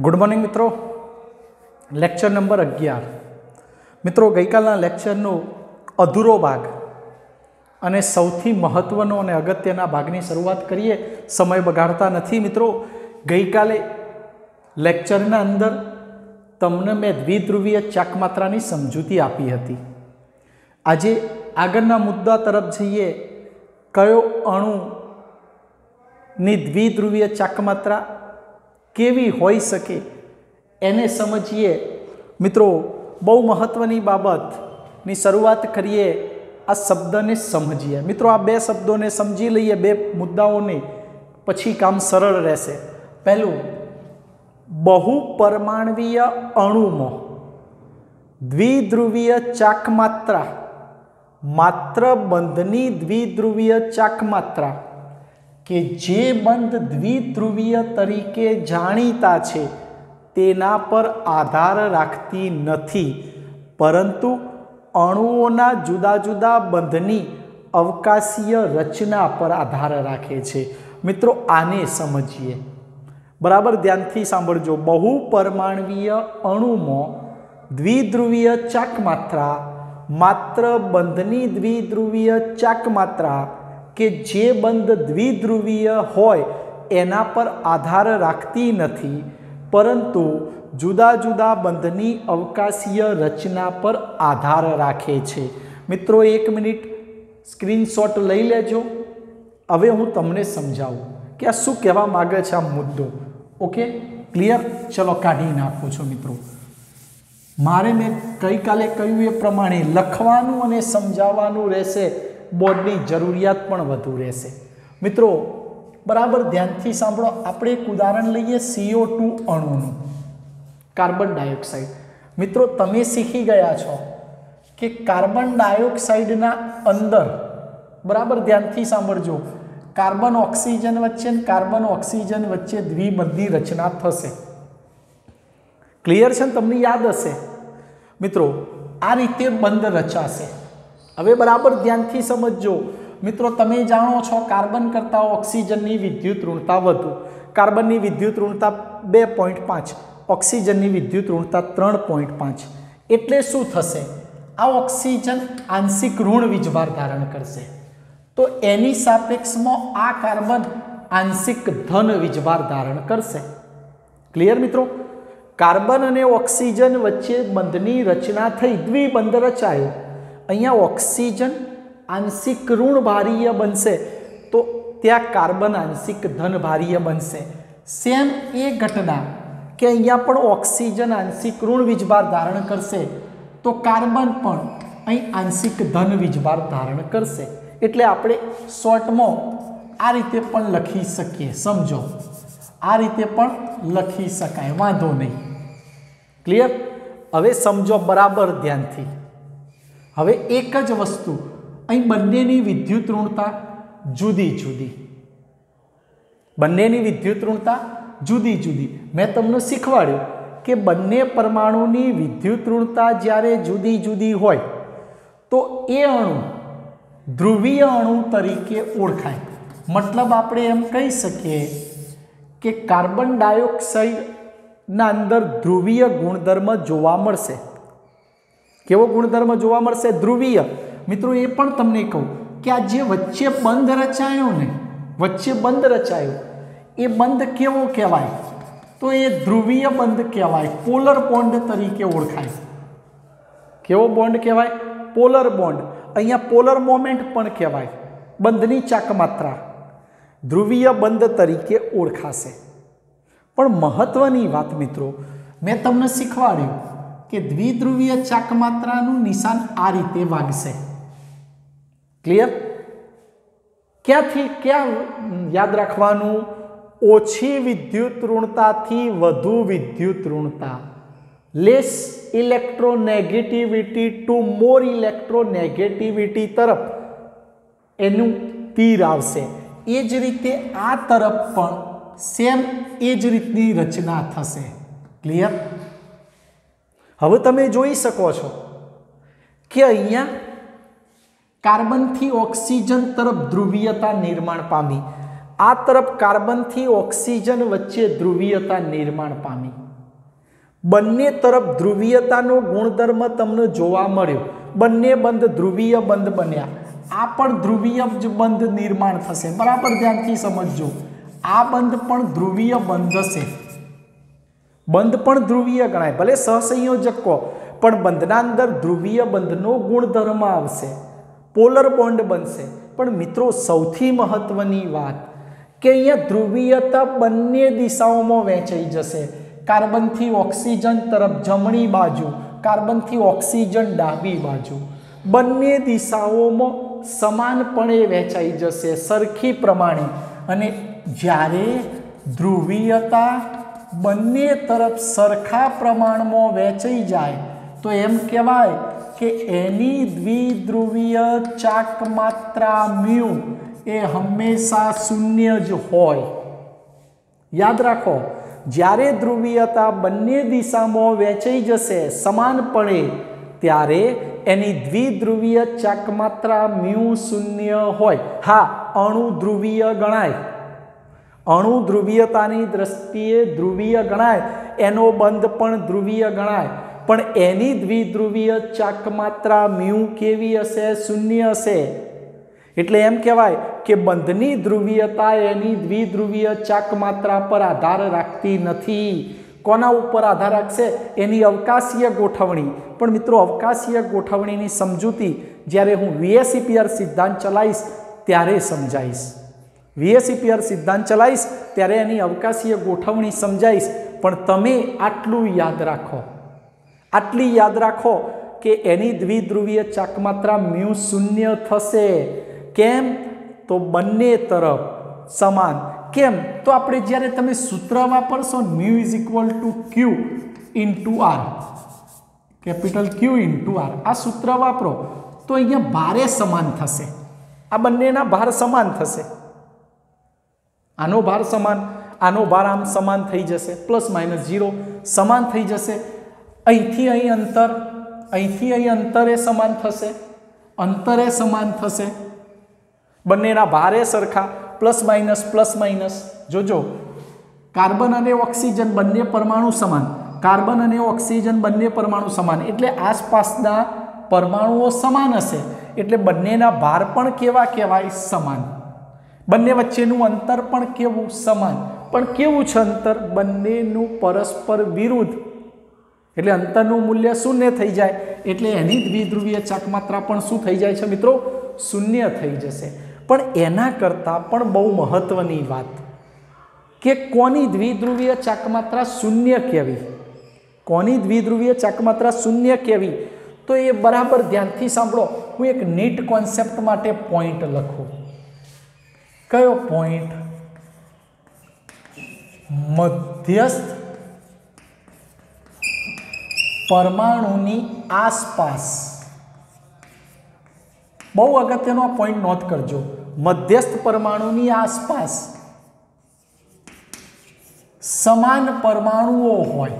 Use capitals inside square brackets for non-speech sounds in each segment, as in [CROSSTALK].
Good morning મિત્રો. Lecture number અગિયાર. મિત્રો, ગઈકાલના લેક્ચરનો અધૂરો ભાગ અને સૌથી મહત્ત્વનો અને અગત્યના ભાગની શરૂઆત કરીએ. સમય બગાડતા નથી, મિત્રો. ગઈકાલે લેક્ચરના અંદર તમને મેં દ્વિધ્રુવીય ચાકમાત્રાની સમજૂતી આપી હતી. આજે આગળના મુદ્દા તરફ જઈએ. કયો અણુની દ્વિધ્રુવીય ચાકમાત્રા કેવી હોઈ શકે? એને સમજીએ. મિત્રો, બહુ મહત્ત્વની બાબતની શરૂઆત કરીએ, આ શબ્દને સમજીએ. મિત્રો, આ બે શબ્દોને સમજી લઈએ, બે મુદ્દાઓને, પછી કામ સરળ રહેશે. પહેલું બહુ પરમાણવીય અણુમાં, દ્વિધ્રુવીય ચાકમાત્રા, માત્ર બંધની દ્વિધ્રુવીય ચાકમાત્રા. કે જે બંધ દ્વિધ્રુવીય તરીકે જાણીતા છે, તેના પર આધાર રાખતી નથી. પરંતુ અણુઓના જુદા જુદા બંધની અવકાશીય રચના પર આધાર રાખે છે. મિત્રો, આને સમજીએ. બરાબર ધ્યાનથી સાંભળજો. બહુ પરમાણવીય અણુમાં દ્વિધ્રુવીય ચાકમાત્રા માત્ર બંધની દ્વિધ્રુવીય ચાકમાત્રા કે જે બંધ દ્વિધ્રુવીય હોય, એના પર આધાર રાખતી નથી. પરંતુ જુદા જુદા બંધની અવકાશીય રચના પર આધાર રાખે છે. મિત્રો, એક મિનિટ સ્ક્રીનશોટ લઈ લેજો. હવે હું તમને સમજાવું કે આ શું કહેવા માગે છે આ મુદ્દો. ઓકે? ક્લિયર? ચલો, કાઢી નાખું છું, મિત્રો. મારે મેં ગઈકાલે કહ્યું એ પ્રમાણે લખવાનું અને સમજાવવાનું રહેશે. બોર્ડની જરૂરિયાત પણ વધુ રહેશે. મિત્રો, બરાબર ધ્યાનથી સાંભળો, આપણે એક ઉદાહરણ લઈએ સીઓ ટુ અણુનું, કાર્બન ડાયોક્સાઇડ. મિત્રો, તમે શીખી ગયા છો કે કાર્બન ડાયોક્સાઇડના અંદર, બરાબર ધ્યાનથી સાંભળજો, કાર્બન ઓક્સિજન વચ્ચે કાર્બન ઓક્સિજન વચ્ચે દ્વિબંધની રચના થશે. ક્લિયર છે ને? તમને યાદ હશે? મિત્રો, આ રીતે બંધ રચાશે. હવે બરાબર ધ્યાનથી સમજજો. મિત્રો, તમે જાણો છો કાર્બન કરતાં ઓક્સિજનની વિદ્યુત ઋણતા વધુ. કાર્બનની વિદ્યુત ઋણતા બે પોઈન્ટ પાંચ, ઓક્સિજનની વિદ્યુત ઋણતા ત્રણ પોઈન્ટ પાંચ. એટલે શું થશે? આ ઓક્સિજન આંશિક ઋણ વીજભાર ધારણ કરશે. તો એની સાપેક્ષમાં આ કાર્બન આંશિક ધન વીજભાર ધારણ કરશે. ક્લિયર મિત્રો? કાર્બન અને ઓક્સિજન વચ્ચે બંધની રચના થઈ, દ્વિબંધ રચાયો. અહીંયા ઓક્સિજન આંશિક ઋણ ભારીય બનશે. તો ત્યાં કાર્બન આંશિક ધન ભારીય બનશે. સેમ એ ઘટના કે અહીંયા પણ ઓક્સિજન આંશિક ઋણ વીજભાર ધારણ કરશે, તો કાર્બન પણ અહીં આંશિક ધન વીજભાર ધારણ કરશે. એટલે આપણે શોર્ટમાં આ રીતે પણ લખી શકીએ, સમજો. આ રીતે પણ લખી શકાય, વાંધો નહીં. ક્લિયર હવે સમજો બરાબર ધ્યાનથી. હવે એક જ વસ્તુ. અહીં બંનેની વિદ્યુત ઋણતા જુદી જુદી. બંનેની વિદ્યુત ઋણતા જુદી જુદી. મેં તમને શીખવાડ્યું કે બંને પરમાણુની વિદ્યુત ઋણતા જ્યારે જુદી જુદી હોય, તો એ અણુ ધ્રુવીય અણુ તરીકે ઓળખાય. મતલબ આપણે એમ કહી શકીએ કે કાર્બન ડાયોક્સાઇડના અંદર ધ્રુવીય ગુણધર્મ જોવા મળશે. કેવો ગુણધર્મ જોવા મળશે? ધ્રુવીય. મિત્રો, એ પણ તમને કહું કે આ જે વચ્ચે બંધ રચાયો ને, વચ્ચે બંધ રચાયો, એ બંધ કેવો કહેવાય? તો એ ધ્રુવીય બંધ કહેવાય, પોલર બોન્ડ તરીકે ઓળખાય. કેવો બોન્ડ કહેવાય? Polar bond. અહીંયા પોલર મોમેન્ટ પણ કહેવાય, બંધની ચાકમાત્રા. ધ્રુવીય બંધ તરીકે ઓળખાશે. પણ મહત્વની વાત મિત્રો, મેં તમને શીખવાડ્યું કે દ્વિધ્રુવીય ચાકમાત્રાનું નિશાન આ રીતે વાગશે. ક્લિયર ક્યાંથી ક્યાં યાદ રાખવાનું? ઓછી વિદ્યુત ઋણતાથી વધુ વિદ્યુત ઋણતા. Less electronegativity to more electronegativity તરફ એનું તીર આવશે. એ જ રીતે આ તરફ પણ સેમ એ જ રીતની રચના થશે. ક્લિયર હવે તમે જોઈ શકો છો કે અહીંયા કાર્બનથી ઓક્સિજન તરફ ધ્રુવીયતા નિર્માણ પામી. આ તરફ કાર્બનથી ઓક્સિજન વચ્ચે ધ્રુવીયતા નિર્માણ પામી. બંને તરફ ધ્રુવીયતાનો ગુણધર્મ તમને જોવા મળ્યો. બંને બંધ ધ્રુવીય બંધ બન્યા. આ પણ ધ્રુવીય બંધ નિર્માણ થશે. બરાબર ધ્યાનથી સમજજો. આ બંધ પણ ધ્રુવીય બંધ હશે. બંધ પણ ધ્રુવીય ગણાય. ભલે સહસંયોજક પણ બંધના અંદર ધ્રુવીય બંધનો ગુણધર્મ આવશે. પોલર બોન્ડ બનશે. પણ મિત્રો, સૌથી મહત્વની વાત કે અહીંયા ધ્રુવીયતા બંને દિશાઓમાં વહેંચાઈ જશે. કાર્બનથી ઓક્સિજન તરફ જમણી બાજુ, કાર્બનથી ઓક્સિજન ડાબી બાજુ. બંને દિશાઓમાં સમાનપણે વહેંચાઈ જશે સરખી પ્રમાણે. અને જ્યારે ધ્રુવીયતા બંને તરફ સરખા પ્રમાણમાં વહેંચાઈ જાય, તો એમ કહેવાય કે એની દ્વિધ્રુવીય ચાક માત્રા મ્યુ એ હંમેશા શૂન્ય જ હોય. યાદ રાખો, જ્યારે ધ્રુવીયતા બંને દિશામાં વહેંચાઈ જશે સમાનપણે, ત્યારે એની દ્વિધ્રુવીય ચાકમાત્રા મ્યુ શૂન્ય હોય. હા અણુ ધ્રુવીય ગણાય. અણુ ધ્રુવીયતાની દ્રષ્ટિએ ધ્રુવીય ગણાય, એનો બંધ પણ ધ્રુવીય ગણાય. પણ એની દ્વિધ્રુવીય ચાક માત્રા મ્યુ કેવી હશે? શૂન્ય હશે. એટલે એમ કહેવાય કે બંધની ધ્રુવીયતા એની દ્વિધ્રુવીય ચાકમાત્રા પર આધાર રાખતી નથી. કોના ઉપર આધાર રાખશે? એની અવકાશીય ગોઠવણી. પણ મિત્રો, અવકાશીય ગોઠવણીની સમજૂતી જ્યારે હું વીએસસીપીઆર સિદ્ધાંત ચલાવીશ, ત્યારે સમજાવીશ વીએસસીપીઆર સિદ્ધાંત ચલાવીશ, ત્યારે એની અવકાશીય ગોઠવણી સમજાવીશ. પણ તમે આટલું યાદ રાખો. આટલી યાદ રાખો કે એની દ્વિધ્રુવીય ચાકમાત્રા મ્યુ શૂન્ય થશે. કેમ? તો બંને તરફ સમાન. કેમ? તો આપણે જ્યારે તમે સૂત્ર વાપરશો, mu is equal to Q into R. Capital Q into R. આ સૂત્ર વાપરો. તો અહીંયા ભારે સમાન થશે. આ બંનેના ભાર સમાન થશે. આનો ભાર સમાન, આનો ભાર આમ સમાન થઈ જશે પ્લસ માઇનસ ઝીરો સમાન થઈ જશે. અહીંથી અહીં અંતર, અહીંથી અહીં અંતરે સમાન થશે, અંતરે સમાન થશે. બંનેના ભારે સરખા પ્લસ માઇનસ પ્લસ માઇનસ જોજો, કાર્બન અને ઓક્સિજન બંને પરમાણુ સમાન. કાર્બન અને ઓક્સિજન બંને પરમાણુ સમાન. એટલે આસપાસના પરમાણુઓ સમાન હશે. એટલે બંનેના ભાર પણ કેવા કહેવાય? સમાન. બંને વચ્ચેનું અંતર પણ કેવું સમાન? પણ કેવું છે અંતર? બંનેનું પરસ્પર વિરુદ્ધ. એટલે અંતરનું મૂલ્ય શૂન્ય થઈ જાય. એટલે એની દ્વિધ્રુવીય ચાકમાત્રા પણ શું થઈ જાય છે મિત્રો? શૂન્ય થઈ જશે. પણ એના કરતાં પણ બહુ મહત્વની વાત કે કોની દ્વિધ્રુવીય ચાકમાત્રા શૂન્ય કેવી? કોની દ્વિધ્રુવીય ચાકમાત્રા શૂન્ય કેવી? તો એ બરાબર ધ્યાનથી સાંભળો. હું એક નીટ કોન્સેપ્ટ માટે પોઈન્ટ લખું. કયો પોઈન્ટ મધ્યસ્થ પરમાણુની આસપાસ? બહુ અગત્યનો પોઈન્ટ નોંધ કરજો. મધ્યસ્થ પરમાણુની આસપાસ સમાન પરમાણુઓ હોય.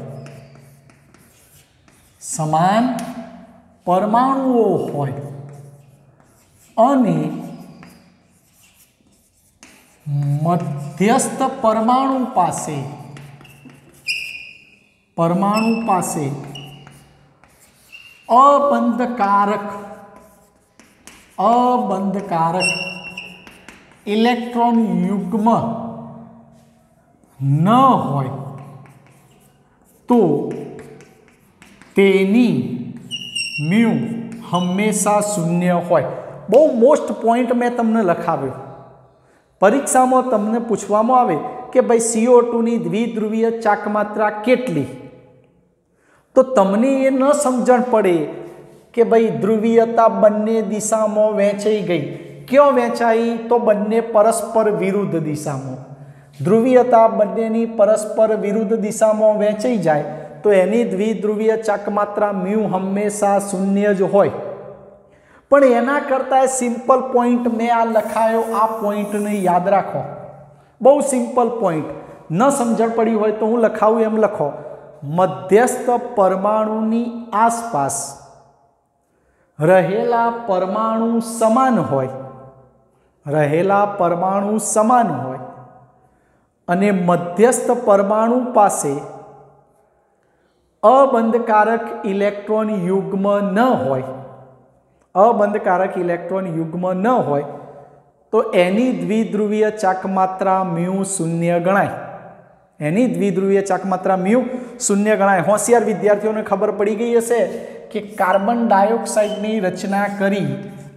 સમાન પરમાણુઓ હોય. અને મધ્યસ્થ પરમાણુ પાસે. પરમાણુ પાસે. અબંધકારક. અબંધકારક. ઇલેક્ટ્રોન યુગ્મ. ન હોય તો તેની મ્યુ હંમેશા શૂન્ય હોય. બહુ મોસ્ટ પોઈન્ટ મેં તમને લખાવ્યો. પરીક્ષામાં તમને પૂછવામાં આવે કે ભાઈ સીઓ ટુની દ્વિધ્રુવીય ચાકમાત્રા કેટલી? તો તમને એ ન સમજણ પડે કે ભાઈ ધ્રુવીયતા બંને દિશામાં વહેંચાઈ ગઈ. ક્યો વહેંચાઈ? તો બંને પરસ્પર વિરુદ્ધ દિશામાં. ધ્રુવીયતા બંનેની પરસ્પર વિરુદ્ધ દિશામાં વહેંચાઈ જાય, તો એની દ્વિધ્રુવીય ચાકમાત્રા મ્યુ હંમેશા શૂન્ય જ હોય. પણ એના કરતાં સિમ્પલ પોઈન્ટ મેં આ લખાયો, આ પોઈન્ટને યાદ રાખો. બહુ સિમ્પલ પોઈન્ટ ન સમજણ પડી હોય તો હું લખાવું એમ લખો. મધ્યસ્થ પરમાણુની આસપાસ રહેલા પરમાણુ સમાન હોય. રહેલા પરમાણુ સમાન હોય. અને મધ્યસ્થ પરમાણુ પાસે અબંધકારક ઇલેક્ટ્રોન યુગ્મ ન હોય. અબંધકારક ઇલેક્ટ્રોન યુગ્મ ન હોય, તો એની દ્વિધ્રુવીય ચાકમાત્રા મ્યુ શૂન્ય ગણાય. એની દ્વિધ્રુવીય ચાકમાત્રા મ્યુ શૂન્ય ગણાય. હોશિયાર વિદ્યાર્થીઓને ખબર પડી ગઈ હશે કે કાર્બન ડાયોક્સાઇડની રચના કરી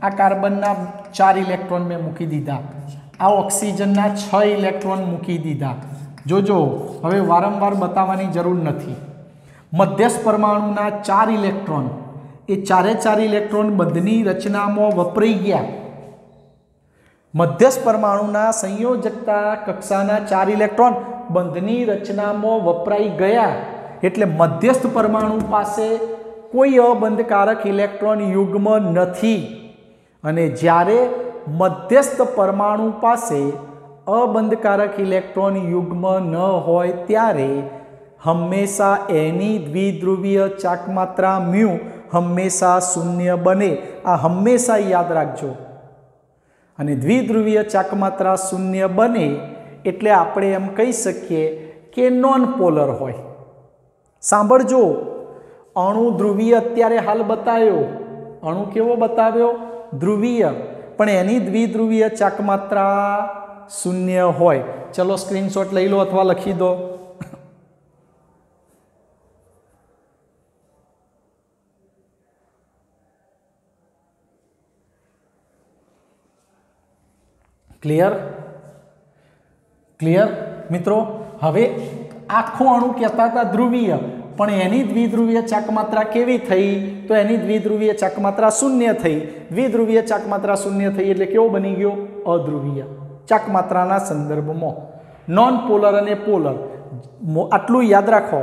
આ કાર્બનના ચાર ઇલેક્ટ્રોન મેં મૂકી દીધા. આ ઓક્સિજનના છ ઇલેક્ટ્રોન મૂકી દીધા. જોજો, હવે વારંવાર બતાવવાની જરૂર નથી. મધ્યસ્થ પરમાણુના ચાર ઇલેક્ટ્રોન એ ચારે ચાર ઇલેક્ટ્રોન બંધની રચનામાં વપરાઈ ગયા. મધ્યસ્થ પરમાણુના સંયોજકતા કક્ષાના ચાર ઇલેક્ટ્રોન બંધની રચનામાં વપરાઈ ગયા. એટલે મધ્યસ્થ પરમાણુ પાસે કોઈ અબંધકારક ઇલેક્ટ્રોન યુગ્મ નથી. અને જ્યારે મધ્યસ્થ પરમાણુ પાસે અબંધકારક ઇલેક્ટ્રોન યુગ્મ ન હોય ત્યારે હંમેશા એની દ્વિધ્રુવીય ચાકમાત્રા મ્યુ હંમેશા શૂન્ય બને. આ હંમેશા યાદ રાખજો. અને દ્વિધ્રુવીય ચાકમાત્રા શૂન્ય બને એટલે આપણે એમ કહી શકીએ કે નોન પોલર હોય. સાંભળજો. અણુ ધ્રુવીય અત્યારે હાલ બતાવ્યો અણુ કેવો બતાવ્યો? ધ્રુવીય. પણ એની દ્વિધ્રુવીય ચાકમાત્રા શૂન્ય હોય. ચલો સ્ક્રીનશોટ લઈ લો અથવા લખી દો. ક્લિયર ક્લિયર મિત્રો, હવે આખું અણુ કહેતા હતા ધ્રુવીય, પણ એની દ્વિધ્રુવીય ચાકમાત્રા કેવી થઈ? તો એની દ્વિધ્રુવીય ચાકમાત્રા શૂન્ય થઈ. દ્વિધ્રુવીય ચાકમાત્રા શૂન્ય થઈ એટલે કેવો બની ગયો? અધ્રુવીય. ચાકમાત્રાના સંદર્ભમાં. નોન પોલર અને પોલર આટલું યાદ રાખો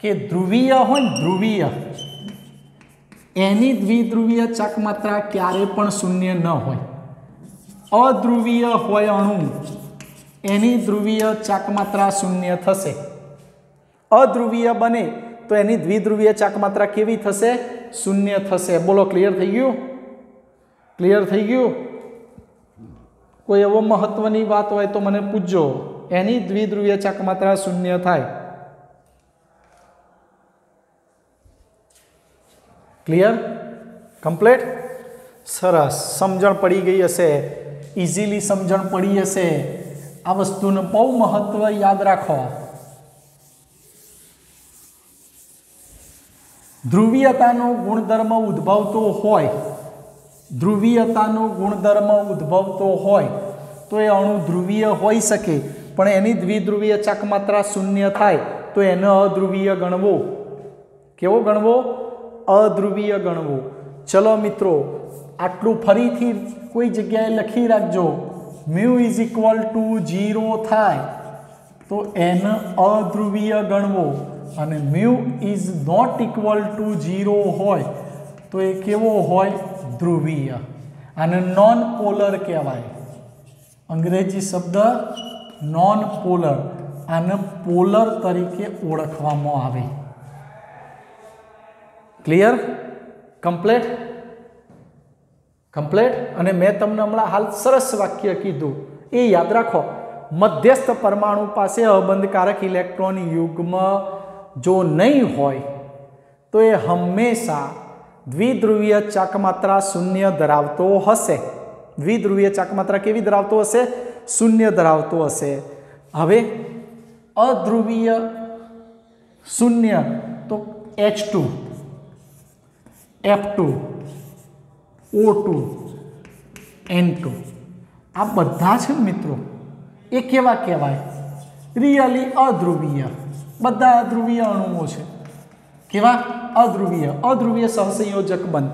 કે ધ્રુવીય હોય ને ધ્રુવીય, એની દ્વિધ્રુવીય ચાકમાત્રા ક્યારે પણ શૂન્ય ન હોય. અધ્રુવીય હોય અણુ. એની ધ્રુવીય ચાકમાત્રા શૂન્ય થશે. અધ્રુવીય બને તો એની દ્વિધ્રુવીય ચાકમાત્રા કેવી થશે? શૂન્ય થશે. બોલો ક્લિયર થઈ ગયું? ક્લિયર થઈ ગયું? કોઈ એવો મહત્વની વાત હોય તો મને પૂછજો. એની દ્વિધ્રુવીય ચાકમાત્રા શૂન્ય થાય. ક્લિયર કમ્પ્લીટ સરસ. સમજણ પડી ગઈ હશે. ઇઝીલી સમજણ પડી હશે. આ વસ્તુનું બહુ મહત્વ યાદ રાખો. ધ્રુવીયતાનો ગુણધર્મ ઉદ્ભવતો હોય, ધ્રુવીયતાનો ગુણધર્મ ઉદ્ભવતો હોય, તો એ અણુ ધ્રુવીય હોઈ શકે, પણ એની દ્વિધ્રુવીય ચાકમાત્રા શૂન્ય થાય, તો એને અધ્રુવીય ગણવો. કેવો ગણવો? અધ્રુવીય ગણવો. ચલો મિત્રો, આટલું ફરીથી કોઈ જગ્યાએ લખી રાખજો. Mu is equal to zero થાય. તો એને અધ્રુવીય ગણવો. અને mu is not equal to zero હોય, તો એ કેવો હોય? ધ્રુવીય. આને નોન પોલર કહેવાય. અંગ્રેજી શબ્દ નોન પોલર આને પોલર તરીકે ઓળખવામાં આવે. ક્લિયર કમ્પ્લેટ કમ્પ્લેટ અને મેં તમને હમણાં હાલ સરસ વાક્ય કીધું. એ યાદ રાખો, મધ્યસ્થ પરમાણુ પાસે અબંધકારક ઇલેક્ટ્રોન યુગ્મ જો નહીં હોય, તો એ હંમેશા દ્વિધ્રુવીય ચાકમાત્રા શૂન્ય ધરાવતો હશે. દ્વિધ્રુવીય ચાકમાત્રા કેવી ધરાવતો હશે? શૂન્ય ધરાવતો હશે. હવે, અધ્રુવીય શૂન્ય, તો H two F two O two N two આ બધા છે મિત્રો, એ કેવા કહેવાય? રિયલી અધ્રુવીય બધા અધ્રુવીય અણુઓ છે. કેવા? અધ્રુવીય અધ્રુવીય સહસંયોજક બંધ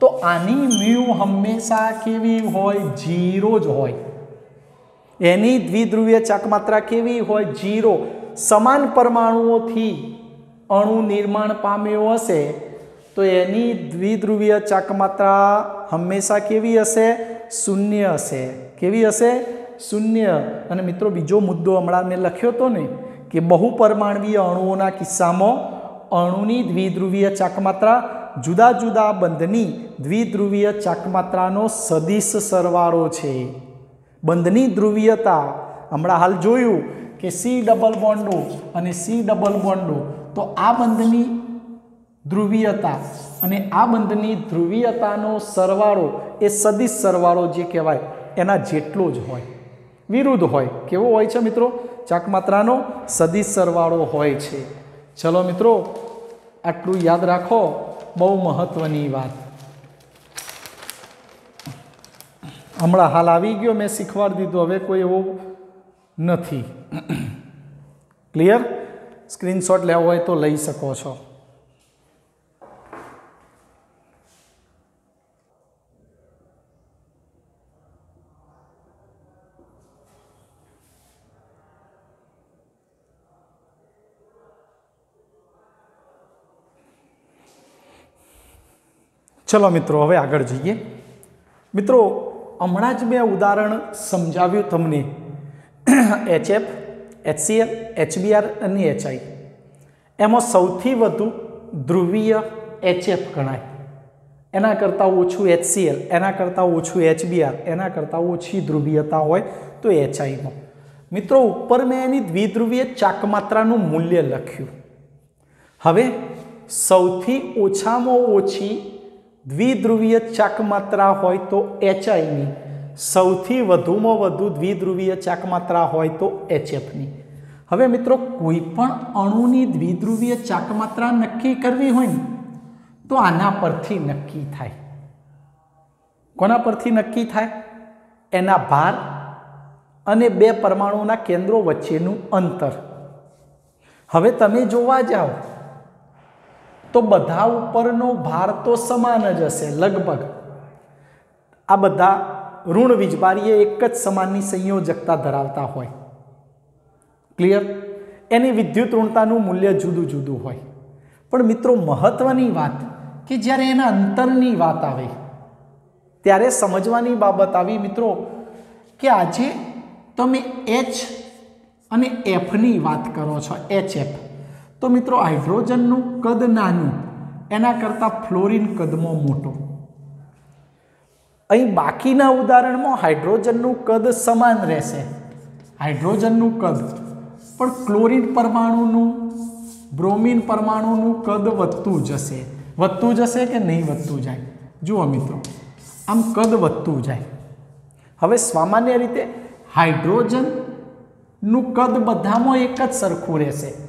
તો આની મ્યુ હંમેશા કેવી હોય? જીરો જ હોય. એની દ્વિધ્રુવીય ચાકમાત્રા કેવી હોય? જીરો સમાન પરમાણુઓથી અણુ નિર્માણ પામ્યો હશે તો એની દ્વિધ્રુવીય ચાકમાત્રા હંમેશા કેવી હશે? શૂન્ય હશે. કેવી હશે? શૂન્ય. અને મિત્રો, બીજો મુદ્દો હમણાં મેં લખ્યો હતો ને કે બહુપરમાણવીય અણુઓના કિસ્સામાં અણુની દ્વિધ્રુવીય ચાકમાત્રા જુદા જુદા બંધની દ્વિધ્રુવીય ચાકમાત્રાનો સદિશ સરવાળો છે. બંધની ધ્રુવીયતા હમણાં હાલ જોયું કે સી ડબલ બોન્ડો અને સી ડબલ બોન્ડો તો આ બંધની ધ્રુવીયતા. અને આ બંધની ધ્રુવીયતાનો સરવાળો એ સદિશ સરવાળો જે કહેવાય, એના જેટલો જ હોય. વિરુદ્ધ હોય. કેવો હોય છે મિત્રો? ચાકમાત્રાનો સદિશ સરવાળો હોય છે. ચલો મિત્રો, આટલું યાદ રાખો, બહુ મહત્વની વાત. હમણાં હાલ આવી ગયો, મેં શીખવાડી દીધું, હવે કોઈ એવો નથી. [CLEARS THROAT] ક્લિયર સ્ક્રીનશોટ લેવો હોય તો લઈ શકો છો. ચલો મિત્રો, હવે આગળ જઈએ. મિત્રો, હમણાં જ મેં ઉદાહરણ સમજાવ્યું તમને. એચએફ, એચસીએલ, એચબીઆર અને એચઆઈ. એમાં સૌથી વધુ ધ્રુવીય એચએફ ગણાય. એના કરતાં ઓછું એચસીએલ, એના કરતાં ઓછું એચબીઆર, એના કરતાં ઓછી ધ્રુવીયતા હોય તો એચઆઈમાં. મિત્રો, ઉપર મેં એની દ્વિધ્રુવીય ચાકમાત્રાનું મૂલ્ય લખ્યું. હવે સૌથી ઓછામાં ઓછી દ્વિધ્રુવીય ચાકમાત્રા હોય તો એચઆઈની સૌથી વધુમાં વધુ દ્વિધ્રુવીય ચાકમાત્રા હોય તો એચએફની હવે મિત્રો કોઈ પણ અણુની દ્વિધ્રુવીય ચાકમાત્રા નક્કી કરવી હોય ને, તો આના પરથી નક્કી થાય. કોના પરથી નક્કી થાય? એના ભાર અને બે પરમાણુના કેન્દ્રો વચ્ચેનું અંતર. હવે તમે જોવા જાઓ. તો બધા ઉપરનો ભાર તો સમાન જ હશે, લગભગ. આ બધા ઋણ વીજભારીએ એક જ સમાનની સંયોજકતા ધરાવતા હોય. ક્લિયર એની વિદ્યુત ઋણતાનું મૂલ્ય જુદું જુદું હોય. પણ મિત્રો, મહત્વની વાત કે જ્યારે એના અંતરની વાત આવે, ત્યારે સમજવાની બાબત આવી મિત્રો, કે આજે તમે એચ અને એફની વાત કરો છો એચ એફ તો મિત્રો, હાઇડ્રોજનનું કદ નાનું, એના કરતાં ફ્લોરિન કદમાં મોટો. અહીં બાકીના ઉદાહરણમાં હાઇડ્રોજનનું કદ સમાન રહેશે. હાઇડ્રોજનનું કદ, પણ ક્લોરિન પરમાણુનું, બ્રોમિન પરમાણુનું કદ વધતું જશે. વધતું જશે કે નહીં વધતું જાય? જુઓ મિત્રો, આમ કદ વધતું જાય. હવે સામાન્ય રીતે હાઇડ્રોજનનું કદ બધામાં એક જ સરખું રહેશે.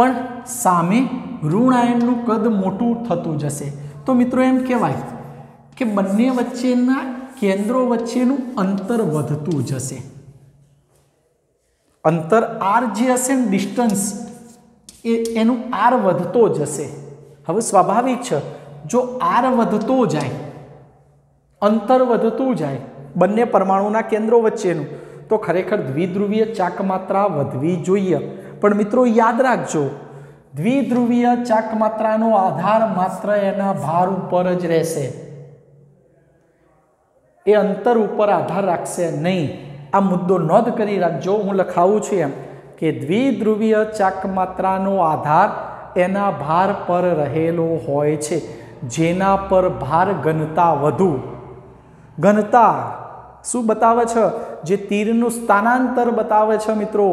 પણ સામે ઋણ આયનનું કદ મોટું થતું જશે. તો મિત્રો એમ કહેવાય કે બંને વચ્ચેના કેન્દ્રો વચ્ચેનું અંતર વધતું જશે. અંતર આર જે હશે ને ડિસ્ટન્સ એ એનું આર વધતો જશે. હવે સ્વાભાવિક છે, જો આર વધતો જાય, અંતર વધતું જાય બંને પરમાણુના કેન્દ્રો વચ્ચેનું, તો ખરેખર દ્વિધ્રુવીય ચાકમાત્રા વધવી જોઈએ. પણ મિત્રો યાદ રાખજો, દ્વિધ્રુવીય ચાકમાત્રાનો આધાર માત્ર એના ભાર ઉપર જ રહેશે. એ અંતર ઉપર આધાર રાખશે નહીં. આ મુદ્દો નોંધ કરી રાખજો. હું લખાવું છું એમ કે દ્વિધ્રુવીય ચાકમાત્રાનો આધાર એના ભાર પર રહેલો હોય છે, જેના પર ભાર ઘનતા વધુ. ઘનતા શું બતાવે છે? જે તીરનું સ્થાનાંતર બતાવે છે મિત્રો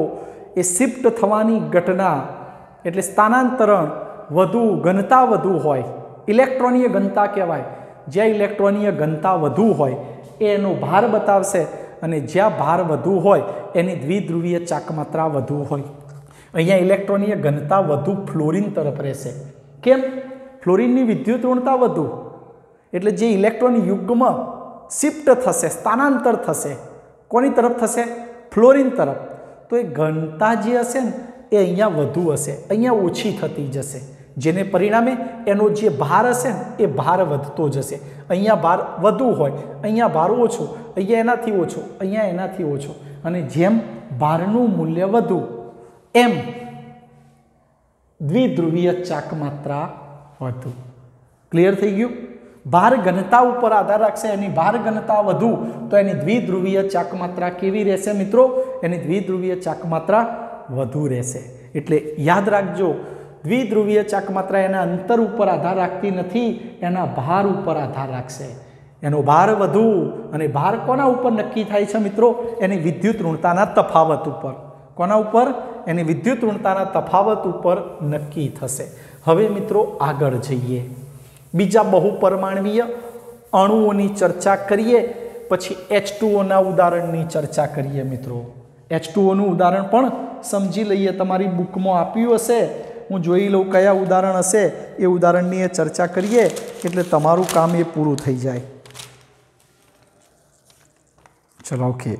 એ શિફ્ટ થવાની ઘટના એટલે સ્થાનાંતરણ વધુ, ઘનતા વધુ હોય. ઇલેક્ટ્રોનીય ઘનતા કહેવાય. જ્યાં ઇલેક્ટ્રોનીય ઘનતા વધુ હોય, એ એનો ભાર બતાવશે અને જ્યાં ભાર વધુ હોય, એની દ્વિધ્રુવીય ચાકમાત્રા વધુ હોય. અહીંયા ઇલેક્ટ્રોનીય ઘનતા વધુ ફ્લોરિન તરફ રહેશે. કેમ? ફ્લોરિનની વિદ્યુત ઋણતા વધુ. એટલે જે ઇલેક્ટ્રોન યુગમાં શિફ્ટ થશે, સ્થાનાંતર થશે, કોની તરફ થશે? ફ્લોરિન તરફ. તો એ ઘનતા જે હશે ને, એ અહીંયા વધુ હશે, અહીંયા ઓછી થતી જશે. જેને પરિણામે એનો જે ભાર હશે ને, એ ભાર વધતો જશે. અહીંયા ભાર વધુ હોય, અહીંયા ભાર ઓછો, અહીંયા એનાથી ઓછો, અહીંયા એનાથી ઓછો. અને જેમ ભારનું મૂલ્ય વધુ, એમ દ્વિધ્રુવીય ચાકમાત્રા વધુ. ક્લિયર થઈ ગયું? ભાર ઘનતા ઉપર આધાર રાખશે. એની ભાર ઘનતા વધુ, તો એની દ્વિધ્રુવીય ચાકમાત્રા કેવી રહેશે મિત્રો? એની દ્વિધ્રુવીય ચાકમાત્રા વધુ રહેશે. એટલે યાદ રાખજો, દ્વિધ્રુવીય ચાકમાત્રા એના અંતર ઉપર આધાર રાખતી નથી, એના ભાર ઉપર આધાર રાખશે. એનો ભાર વધુ અને ભાર કોના ઉપર નક્કી થાય છે મિત્રો? એની વિદ્યુત ઋણતાના તફાવત ઉપર. કોના ઉપર? એની વિદ્યુત ઋણતાના તફાવત ઉપર નક્કી થશે. હવે મિત્રો આગળ જઈએ. બીજા બહુપરમાણવીય અણુઓની ચર્ચા કરીએ, પછી એચ ટુઓના ઉદાહરણની ચર્ચા કરીએ મિત્રો. એચ ટુઓનું ઉદાહરણ પણ સમજી લઈએ. તમારી બુકમાં આપ્યું હશે. હું જોઈ લઉં કયા ઉદાહરણ હશે. એ ઉદાહરણની એ ચર્ચા કરીએ એટલે તમારું કામ એ પૂરું થઈ જાય. ચલો, ઓકે.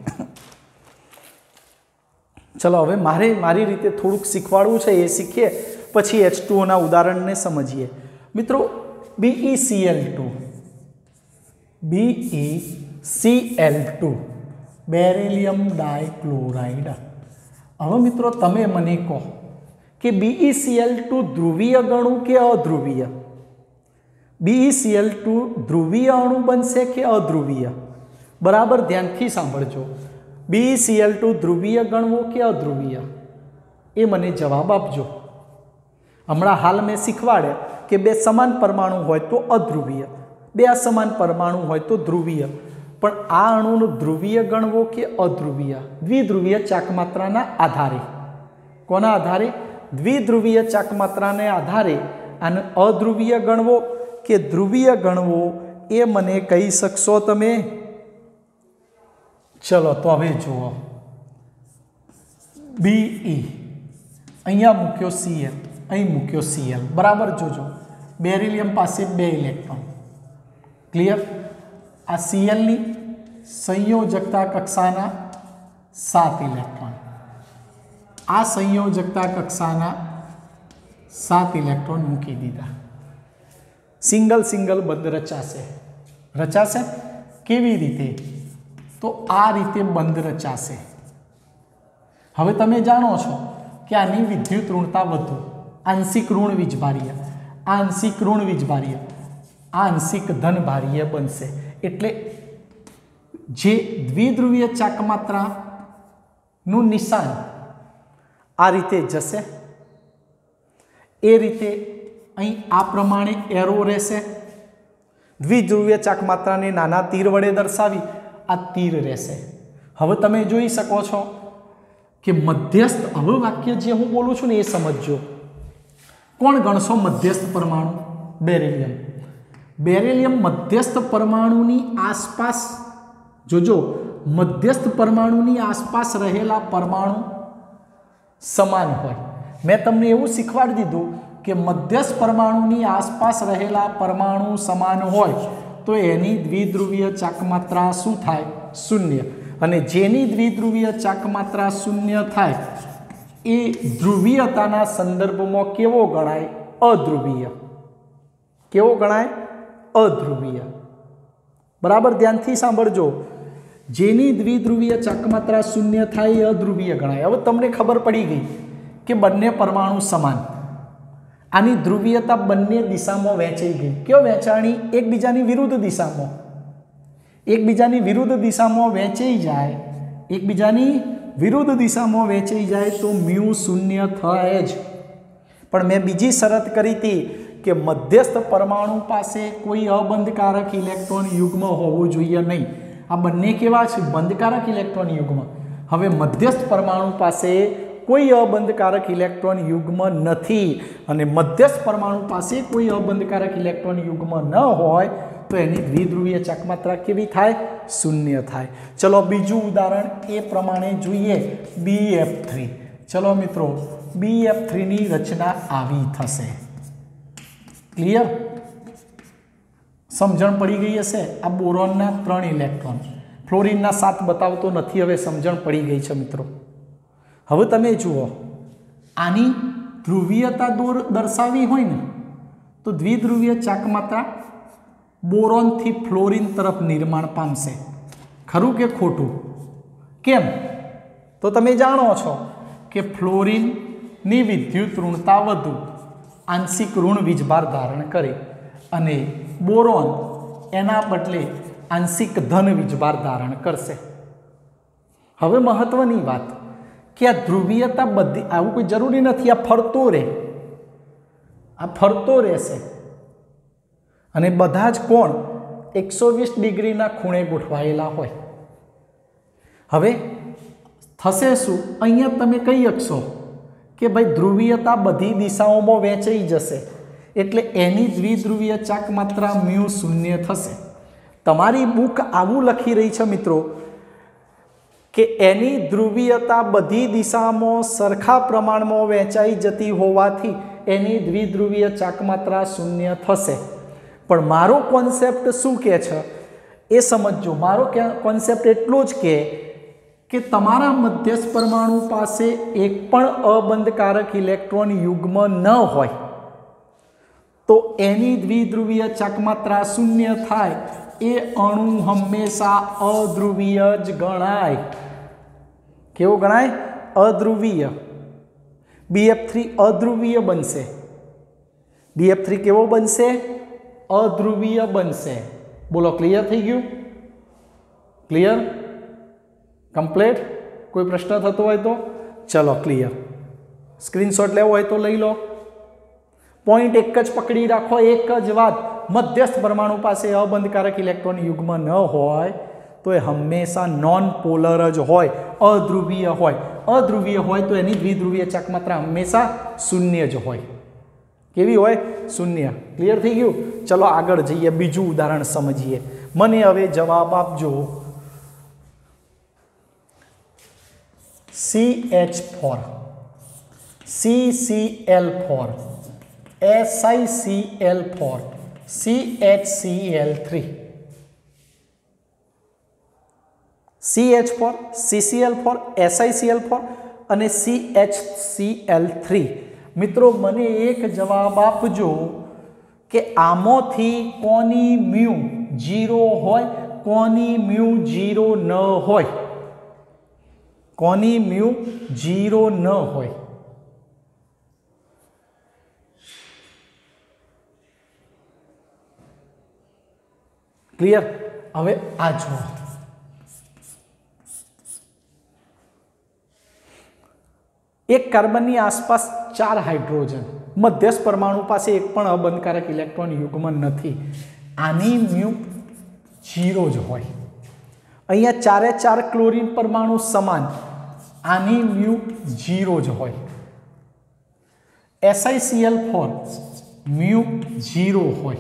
ચલો, હવે મારે મારી રીતે થોડુંક શીખવાડવું છે એ શીખીએ. પછી એચ ટુઓના ઉદાહરણને સમજીએ. મિત્રો BE CL two BE CL two beryllium dichloride. હવે મિત્રો તમે મને કહો કે બીઈસીએલ ટુ ધ્રુવીય ગણું કે અધ્રુવીય? બીઈસીએલ ટુ ધ્રુવીય અણુ બનશે કે અધ્રુવીય? બરાબર ધ્યાનથી સાંભળજો. બીઈસીએલ ટુ ધ્રુવીય ગણવો કે અધ્રુવીય? એ મને જવાબ આપજો. હમણાં હાલ મેં શીખવાડ્યા કે બે સમાન પરમાણુ હોય તો અધ્રુવીય, બે અસમાન પરમાણુ હોય તો ધ્રુવીય. પણ આ અણુનું ધ્રુવીય ગણવો કે અધ્રુવીય? દ્વિધ્રુવીય ચાકમાત્રાના આધારે. કોના આધારે? દ્વિધ્રુવીય ચાકમાત્રાને આધારે આને અધ્રુવીય ગણવો કે ધ્રુવીય ગણવો એ મને કહી શકશો તમે? ચલો, તો હવે જુઓ. બીઈ અહીંયા મૂક્યો સીએલ અહીં મૂક્યો સીએલ બરાબર જોજો. બેરિલિયમ પાસે બે ઇલેક્ટ્રોન. ક્લિયર આ સીએલની સંયોજકતા કક્ષાના સાત ઇલેક્ટ્રોન. આ સંયોજકતા કક્ષાના સાત ઇલેક્ટ્રોન મૂકી દીધા. સિંગલ સિંગલ બંધ રચાશે. રચાશે? કેવી રીતે? તો આ રીતે બંધ રચાશે. હવે તમે જાણો છો કે આની વિદ્યુત ઋણતા વધુ. આંશિક ઋણ વીજભારીય. આંશિક ઋણ વીજભારીય. આંશિક ધન ભારીય બનશે. એટલે જે દ્વિધ્રુવીય ચાકમાત્રાનું નિશાન આ રીતે જશે. એ રીતે અહીં આ પ્રમાણે એરો રહેશે. દ્વિધ્રુવીય ચાકમાત્રાને નાના તીર વડે દર્શાવી આ તીર રહેશે. હવે તમે જોઈ શકો છો કે મધ્યસ્થ હવે વાક્ય જે હું બોલું છું ને એ સમજજો. કોણ ગણશો મધ્યસ્થ પરમાણુ? બેરેલિયમ. બેરેલિયમ મધ્યસ્થ પરમાણુની આસપાસ જોજો મધ્યસ્થ પરમાણુની આસપાસ રહેલા પરમાણુ સમાન હોય. મેં તમને એવું શીખવાડી દીધું કે મધ્યસ્થ પરમાણુની આસપાસ રહેલા પરમાણુ સમાન હોય, તો એની દ્વિધ્રુવીય ચાકમાત્રા શું થાય? શૂન્ય. અને જેની દ્વિધ્રુવીય ચાકમાત્રા શૂન્ય થાય, એ ધ્રુવીયતાના સંદર્ભમાં કેવો ગણાય? અધ્રુવીય. કેવો ગણાય? અધ્રુવીય. બરાબર? ધ્યાનથી સાંભળજો. જેની દ્વિધ્રુવીય ચાકમાત્રા શૂન્ય થાય એ અધ્રુવીય ગણાય. હવે તમને ખબર પડી ગઈ કે બંને પરમાણુ સમાન. આની ધ્રુવીયતા બંને દિશામાં વહેંચાઈ ગઈ. કયો વહેંચાણી? એકબીજાની વિરુદ્ધ દિશામાં. એકબીજાની વિરુદ્ધ દિશામાં વહેંચાઈ જાય. એકબીજાની વિરુદ્ધ દિશામાં વહેંચાઈ જાય તો મ્યુ શૂન્ય થાય જ. પણ મેં બીજી શરત કરી હતી કે મધ્યસ્થ પરમાણુ પાસે કોઈ અબંધકારક ઇલેક્ટ્રોન યુગ્મ હોવું જોઈએ નહીં. આ બંને કેવા છે? બંધકારક ઇલેક્ટ્રોન યુગ્મ. હવે મધ્યસ્થ પરમાણુ પાસે કોઈ અબંધકારક ઇલેક્ટ્રોન યુગ્મ નથી અને મધ્યસ્થ પરમાણુ પાસે કોઈ અબંધકારક ઇલેક્ટ્રોન યુગ્મ ન હોય તો એની દ્વિધ્રુવીય ચકમાત્રા કેવી થાય? શૂન્ય થાય. ચલો બીજું ઉદાહરણ એ પ્રમાણે જોઈએ. બી એફ થ્રી ચલો મિત્રો બી એફ થ્રીની રચના આવી થશે. ક્લિયર સમજણ પડી ગઈ હશે? આ બોરોનના ત્રણ ઇલેક્ટ્રોન ફ્લોરિનના સાત બતાવતો નથી, હવે સમજણ પડી ગઈ છે મિત્રો. હવે તમે જુઓ, આની ધ્રુવીયતા દૂર, દર્શાવી હોય ને, તો દ્વિધ્રુવીય ચાકમાત્રા બોરોનથી ફ્લોરિન તરફ નિર્માણ પામશે. ખરું કે ખોટું? કેમ? તો તમે જાણો છો કે ફ્લોરિનની વિદ્યુત ઋણતા વધુ. આંશિક ઋણ વીજભાર ધારણ કરે અને બોરોન એના બદલે આંશિક ધન વીજભાર ધારણ કરશે. હવે મહત્વની વાત કે આ ધ્રુવીયતા બધી, આવું કોઈ જરૂરી નથી, આ ફરતો રહે. આ ફરતો રહેશે. અને બધા જ કોણ એકસો વીસ ડિગ્રીના ખૂણે ગોઠવાયેલા હોય. હવે થશે શું? અહીંયા તમે કહી શકશો કે ભાઈ ધ્રુવીયતા બધી દિશાઓમાં વહેંચાઈ જશે. એટલે એની દ્વિધ્રુવીય ચાક માત્રા મ્યુ શૂન્ય થશે. તમારી બુક આવું લખી રહી છે મિત્રો, કે એની ધ્રુવીયતા બધી દિશામાં સરખા પ્રમાણમાં વહેંચાઈ જતી હોવાથી એની દ્વિધ્રુવીય ચાકમાત્રા શૂન્ય થશે. પણ મારો કોન્સેપ્ટ શું કહે છે? એ સમજજો. મારો કોન્સેપ્ટ એટલો જ કે કે તમારા મધ્યસ્થ પરમાણુ પાસે એક પણ અબંધકારક ઇલેક્ટ્રોન યુગ્મ ન હોય, તો એની દ્વિધ્રુવીય ચકમાત્રા શૂન્ય થાય. એ અણુ હંમેશા અધ્રુવીય જ ગણાય. કેવો ગણાય? અધ્રુવીય. બીએફ થ્રી અધ્રુવીય બનશે. બીએફ થ્રી કેવો બનશે? અધ્રુવીય બનશે. બોલો ક્લિયર થઈ ગયું? ક્લિયર કમ્પ્લેટ કોઈ પ્રશ્ન થતો હોય તો? ચલો ક્લિયર સ્ક્રીનશોટ લેવો હોય તો લઈ લો. પોઈન્ટ એક જ પકડી રાખો, એક જ વાત. મધ્યસ્થ પરમાણુ પાસે અબંધકારક ઇલેક્ટ્રોન યુગ્મ ન હોય, તો એ હંમેશા નોન પોલર જ હોય, અધ્રુવીય હોય. અધ્રુવીય હોય તો એની દ્વિધ્રુવીય ચાકમાત્રા હંમેશા શૂન્ય જ હોય. કેવી હોય? શૂન્ય. ક્લિયર થઈ ગયું? ચલો આગળ જઈએ, બીજું ઉદાહરણ સમજીએ. મને હવે જવાબ આપજો. C H four C C L four SI C L four C H C L three C H four CCL four SICL four અને C H C L three મિત્રો, મને એક જવાબ આપજો કે આમાંથી કોની મ્યુ જીરો હોય, કોની મ્યુ જીરો ન હોય. કોની મ્યુ જીરો ન હોય? ક્લિયર હવે આ જુઓ. એક કાર્બનની આસપાસ ચાર હાઇડ્રોજન, મધ્યસ્થ પરમાણુ પાસે એક પણ અબંધકારક ઇલેક્ટ્રોન યુગ્મન નથી. આની મ્યુ જીરો જ હોય. અહીંયા ચારે ચાર ક્લોરિન પરમાણુ સમાન. આની મ્યુ જીરો જ હોય. એસઆઈસીએલ ફોર મ્યુ જીરો હોય.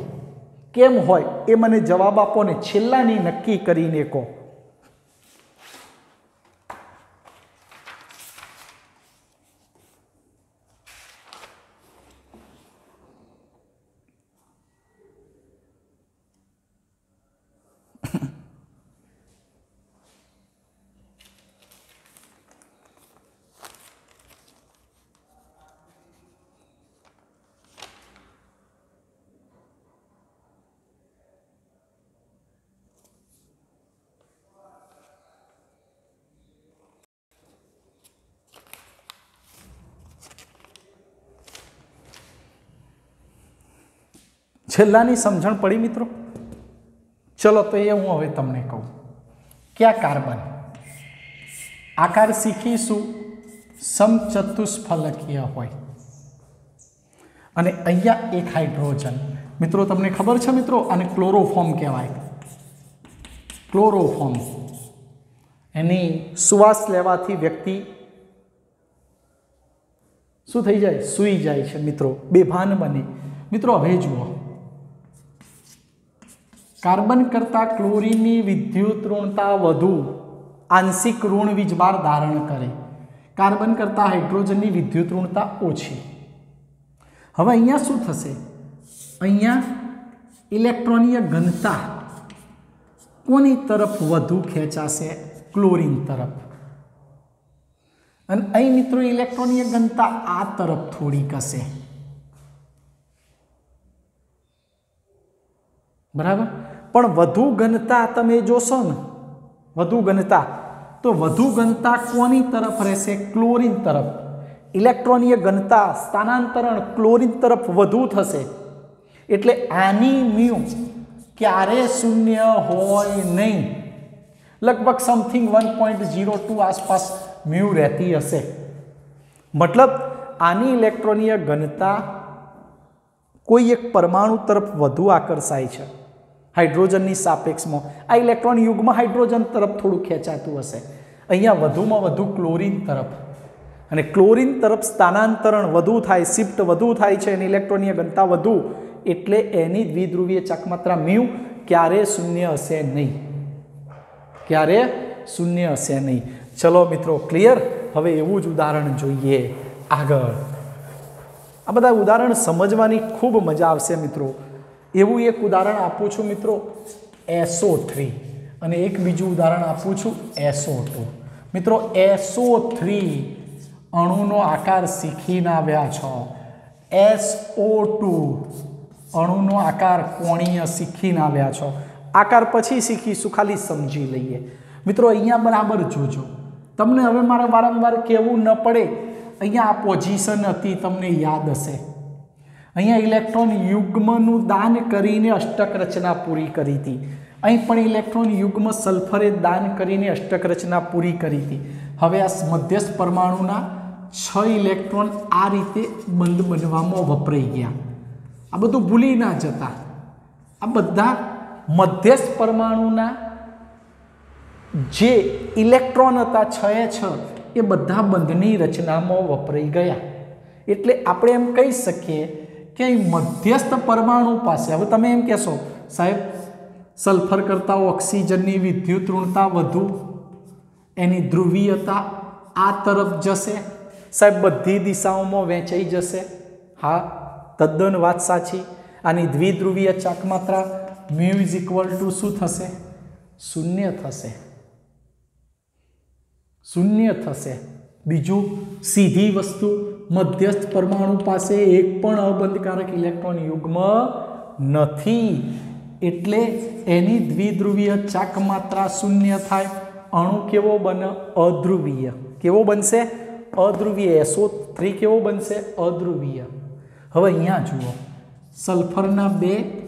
કેમ હોય? એ મને જવાબ આપો ને છેલ્લાની નક્કી કરીને કહો. છેલ્લાની સમજણ પડી મિત્રો? ચલો તો એ હું હવે તમને કહું. ક્યાં કાર્બન? આકાર શીખીશું સમચતુષ્ફલકીય હોય. અને અહીંયા એક હાઇડ્રોજન. મિત્રો, તમને ખબર છે મિત્રો? આને ક્લોરોફોર્મ કહેવાય. ક્લોરોફોર્મ. એની શ્વાસ લેવાથી વ્યક્તિ શું થઈ જાય? સૂઈ જાય છે મિત્રો. બેભાન બને. મિત્રો, હવે જુઓ. કાર્બન કરતાં ક્લોરીનની વિદ્યુત ઋણતા વધુ આંશિક ઋણ વીજભાર ધારણ કરે. કાર્બન કરતાં હાઇડ્રોજનની વિદ્યુત ઋણતા ઓછી. હવે અહીંયા શું થશે? અહીંયા ઇલેક્ટ્રોનીય ઘનતા કોની તરફ વધુ ખેંચાશે? ક્લોરીન તરફ. અને અહીં મિત્રો ઇલેક્ટ્રોનીય ઘનતા આ તરફ થોડીક હશે. બરાબર? પણ વધુ ઘનતા તમે જોશો ને, વધુ ઘનતા, તો વધુ ઘનતા કોની તરફ રહેશે? ક્લોરિન તરફ. ઇલેક્ટ્રોનીય ઘનતા સ્થાનાંતરણ ક્લોરિન તરફ વધુ થશે. એટલે આની મ્યુ ક્યારે શૂન્ય હોય નહીં. લગભગ something one point zero two આસપાસ મ્યુ રહેતી હશે. મતલબ આની ઇલેક્ટ્રોનીય ઘનતા કોઈ એક પરમાણુ તરફ વધુ આકર્ષાય છે. હાઇડ્રોજનની સાપેક્ષમાં. આ ઇલેક્ટ્રોન યુગમાં હાઇડ્રોજન તરફ થોડું ખેંચાતું હશે. અહીંયા વધુમાં વધુ ક્લોરીન તરફ. અને ક્લોરિન તરફ સ્થાનાંતરણ વધુ થાય, શિફ્ટ વધુ થાય છે, અને ઇલેક્ટ્રોનની ઘનતા વધુ, એટલે એની દ્વિધ્રુવીય ચકમાત્રા મ્યુ ક્યારે શૂન્ય હશે નહીં. ક્યારે શૂન્ય હશે નહીં. ચલો મિત્રો, ક્લિયર? હવે એવું જ ઉદાહરણ જોઈએ આગળ. આ બધા ઉદાહરણ સમજવાની ખૂબ મજા આવશે મિત્રો. એવું એક ઉદાહરણ આપું છું મિત્રો એસો થ્રી અને એક બીજું ઉદાહરણ આપું છું એસો ટુ મિત્રો એસો થ્રી અણુનો આકાર શીખીને આવ્યા છો. એસઓ ટુ અણુનો આકાર કોણીય શીખીને આવ્યા છો. આકાર પછી શીખીશું, ખાલી સમજી લઈએ. મિત્રો, અહીંયા બરાબર જોજો. તમને હવે મારે વારંવાર કહેવું ન પડે. અહીંયા આ પોઝિશન હતી, તમને યાદ હશે. અહીંયા ઇલેક્ટ્રોન યુગ્મનું દાન કરીને અષ્ટક રચના પૂરી કરી હતી. અહીં પણ ઇલેક્ટ્રોન યુગ્મ સલ્ફરે દાન કરીને અષ્ટક રચના પૂરી કરી હતી. હવે આ મધ્યસ્થ પરમાણુના છ ઇલેક્ટ્રોન આ રીતે બંધ બનવામાં વપરાઈ ગયા. આ બધું ભૂલી ના જતા. આ બધા મધ્યસ્થ પરમાણુના જે ઇલેક્ટ્રોન હતા છ એ છ, એ બધા બંધની રચનામાં વપરાઈ ગયા. એટલે આપણે એમ કહી શકીએ કે મધ્યસ્થ પરમાણુ પાસે. હવે તમે એમ કહેશો, સાહેબ, સલ્ફર કરતાં ઓક્સિજનની વિદ્યુત ઋણતા વધુ, એની ધ્રુવીયતા આ તરફ જશે. સાહેબ, બધી દિશાઓમાં વહેંચાઈ જશે. હા, તદ્દન વાત સાચી. આની દ્વિધ્રુવીય ચાકમાત્રા મ્યુ ઇઝ ઇક્વલ ટુ શું થશે? શૂન્ય થશે. શૂન્ય થશે. બીજું સીધી વસ્તુ મધ્યસ્થ પરમાણુ પાસે એક પણ અબંધકારક ઇલેક્ટ્રોન યુગ્મ નથી. એટલે એની દ્વિધ્રુવીય ચાક માત્રા શૂન્ય થાય. અણુ કેવો બને, અધ્રુવીય. કેવો બનશે? અધ્રુવીય. એસો થ્રી કેવો બનશે? અધ્રુવીય. હવે અહીંયા જુઓ. સલ્ફરના બે,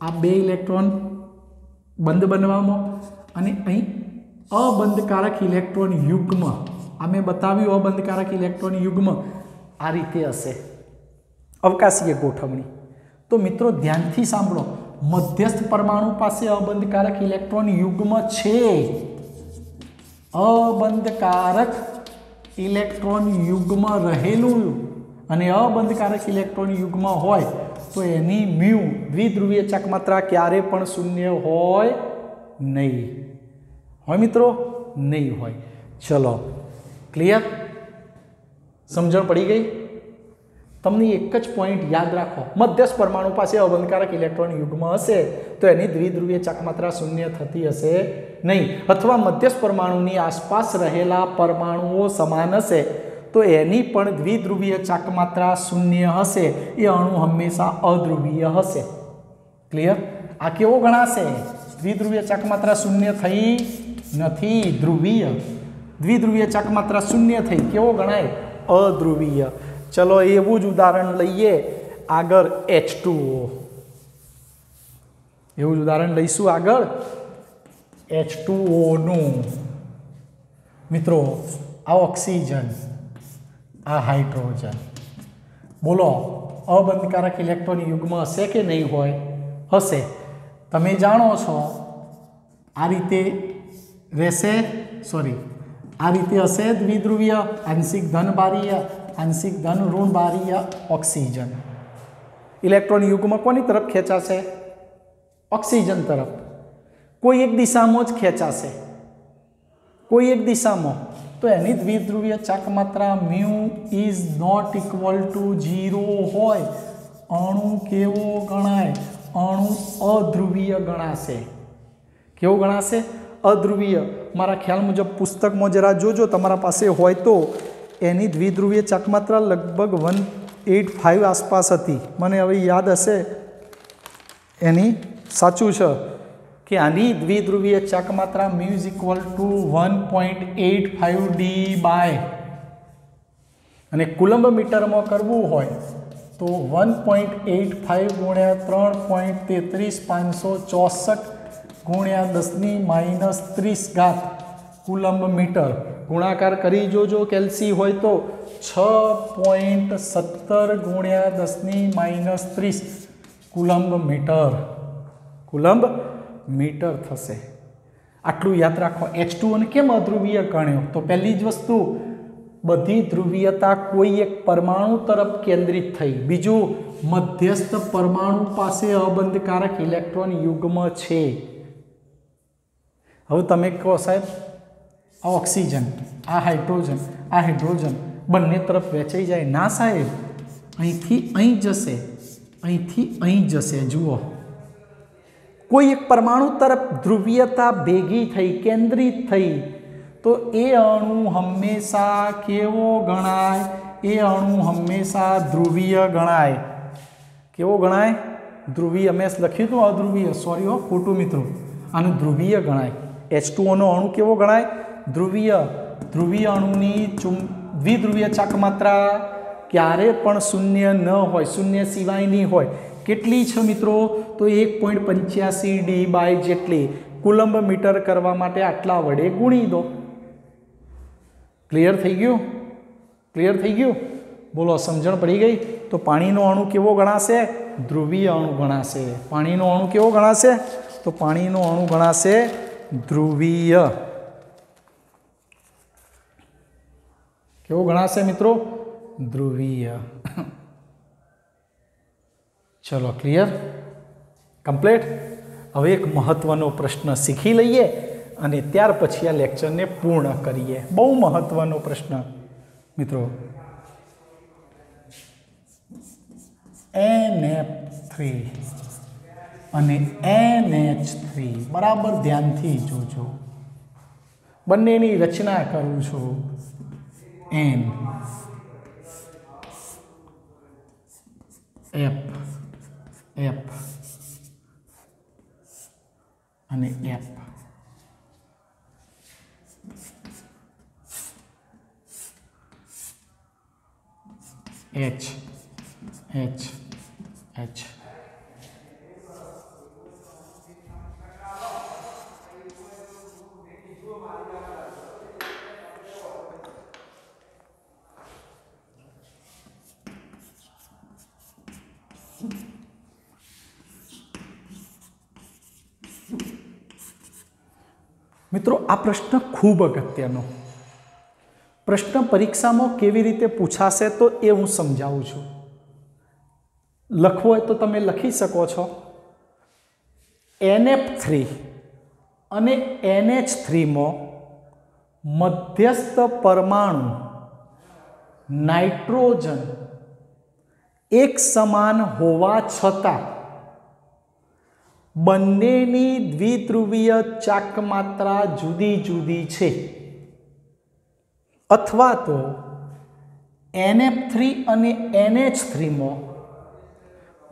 આ બે ઇલેક્ટ્રોન બંધ બનવામાં અને અહીં અબંધકારક ઇલેક્ટ્રોન યુગ્મ. આ મેં બતાવ્યું અબંધકારક ઇલેક્ટ્રોન યુગ્મ. આ રીતે હશે. અવકાશીય ગોઠવણી. તો મિત્રો, ધ્યાનથી સાંભળો. મધ્યસ્થ પરમાણુ પાસે અબંધકારક ઇલેક્ટ્રોન યુગ્મ છે. અબંધકારક ઇલેક્ટ્રોન યુગ્મ રહેલું અને અબંધકારક ઇલેક્ટ્રોન યુગ્મ હોય તો એની મ્યુ દ્વિધ્રુવીય ચકમાત્રા ક્યારે પણ શૂન્ય હોય નહીં. હોય મિત્રો? નહીં હોય. ચલો ક્લિયર સમજણ પડી ગઈ? તમને એક જ પોઈન્ટ યાદ રાખો. મધ્યસ્થ પરમાણુ પાસે અબંધકારક ઇલેક્ટ્રોન યુગ્મ હશે, તો એની દ્વિધ્રુવીય ચકમાત્રા શૂન્ય થતી હશે નહીં. અથવા મધ્યસ્થ પરમાણુની આસપાસ રહેલા પરમાણુઓ સમાન હશે, તો એની પણ દ્વિધ્રુવીય ચાકમાત્રા શૂન્ય હશે. એ અણુ હંમેશા અધ્રુવીય હશે. ક્લિયર આ કેવો ગણાશે? દ્વિધ્રુવીય ચાકમાત્રા શૂન્ય થઈ નથી, ધ્રુવીય. દ્વિધ્રુવીય ચાકમાત્રા શૂન્ય થઈ. કેવો ગણાય? અધ્રુવીય ચલો એવું જ ઉદાહરણ લઈએ આગળ એચ એવું જ ઉદાહરણ લઈશું આગળ. એચ ટુઓનું મિત્રો, આ ઓક્સિજન, આ હાઇડ્રોજન. બોલો, અબંધકારક ઇલેક્ટ્રોન યુગ્મ હશે કે નહીં હોય? હશે. તમે જાણો છો, આ રીતે રહેશે, સોરી આ રીતે હશે દ્વિધ્રુવીય આંશિક ધન બારીય આંશિક ધન ઋણ બારીય ઓક્સિજન ઇલેક્ટ્રોન યુગમાં કોની તરફ ખેંચાશે ઓક્સિજન તરફ કોઈ એક દિશામાં જ ખેંચાશે કોઈ એક દિશામાં તો એની દ્વિધ્રુવીય ચાકમાત્રા mu is not equal to zero હોય અણુ કેવો ગણાય અણુ અધ્રુવીય ગણાશે કેવો ગણાશે અધ્રુવીય મારા ખ્યાલ મુજબ પુસ્તકમાં જરા જોજો, તમારા પાસે હોય તો. એની દ્વિધ્રુવીય ચાકમાત્રા લગભગ વન એટ ફાઇવ આસપાસ હતી. મને હવે યાદ હશે. એની સાચું છે કે આની દ્વિધ્રુવીય ચાકમાત્રા mu is equal to one point eight five debye. અને કુલંબ મીટરમાં કરવું હોય તો વન પોઈન્ટ એટ ફાઇવ ગુણ્યા ત્રણ પોઈન્ટ તેત્રીસ પાંચસો ચોસઠ ગુણ્યા દસની માઇનસ ત્રીસ ઘાત કુલંબ મીટર. ગુણાકાર કરી જોજો કેલ્સી હોય તો છ પોઈન્ટ સત્તર ગુણ્યા દસની માઇનસ ત્રીસ કુલંબ મીટર. કુલંબ મીટર થશે. આટલું યાદ રાખો એચ ટુ અને કેમ અધ્રુવીય ગણ્યો? તો પહેલી જ વસ્તુ, બધી ધ્રુવીયતા કોઈ એક પરમાણુ તરફ કેન્દ્રિત થઈ. બીજું, મધ્યસ્થ પરમાણુ પાસે અબંધકારક ઇલેક્ટ્રોન યુગ્મ છે. હવે તમે કહો સાહેબ, આ ઓક્સિજન, આ હાઇડ્રોજન આ હાઇડ્રોજન બંને તરફ વેચાઈ જાય. ના સાહેબ, અહીંથી અહીં જશે, અહીંથી અહીં જશે. જુઓ. કોઈ એક પરમાણુ તરફ ધ્રુવીયતા ભેગી થઈ, કેન્દ્રિત થઈ, તો એ અણુ હંમેશા કેવો ગણાય? એ અણુ હંમેશા ધ્રુવીય ગણાય. કેવો ગણાય? ધ્રુવીય, મેં લખ્યું હતું અધ્રુવીય. સોરી હો, ખોટું મિત્રો. આનું ધ્રુવીય ગણાય. એચ ટુઓનો અણુ કેવો ગણાય? ધ્રુવીય. ધ્રુવીય અણુની ચુમ દ્વિધ્રુવીય ચાકમાત્રા ક્યારે પણ શૂન્ય ન હોય, શૂન્ય સિવાયની હોય. કેટલી છે મિત્રો? તો એક પોઈન્ટ પંચ્યાસી ડી બાય જેટલી. કુલંબ મીટર કરવા માટે આટલા વડે ગુણી દો. ક્લિયર થઈ ગયું? ક્લિયર થઈ ગયું? બોલો, સમજણ પડી ગઈ? તો પાણીનો અણુ કેવો ગણાશે? ધ્રુવીય અણુ ગણાશે. પાણીનો અણુ કેવો ગણાશે? તો પાણીનો અણુ ગણાશે ધ્રુવીય. કેવો ગણાશે મિત્રો? ધ્રુવીય. ચલો ક્લિયર કમ્પ્લીટ હવે એક મહત્વનો પ્રશ્ન શીખી લઈએ અને ત્યાર પછી આ લેક્ચરને પૂર્ણ કરીએ. બહુ મહત્વનો પ્રશ્ન. મિત્રો એન એફ થ્રી અને એન એચ થ્રી બરાબર ધ્યાનથી જોજો. બંનેની રચના કરું છું. એન એફ એફ અને એફ એચ એચ એચ મિત્રો, આ પ્રશ્ન ખૂબ અગત્યનો. પ્રશ્ન પરીક્ષામાં કેવી રીતે પૂછાશે તો એ હું સમજાવું છું. લખવો હોય તો તમે લખી શકો છો. એનએફ થ્રી અને એનએચ થ્રીમાં મધ્યસ્થ પરમાણુ નાઇટ્રોજન એક સમાન હોવા છતાં બંનેની દ્વિધ્રુવીય ચાકમાત્રા જુદી જુદી છે. અથવા તો એનએફ થ્રી અને એનએચ થ્રીમાં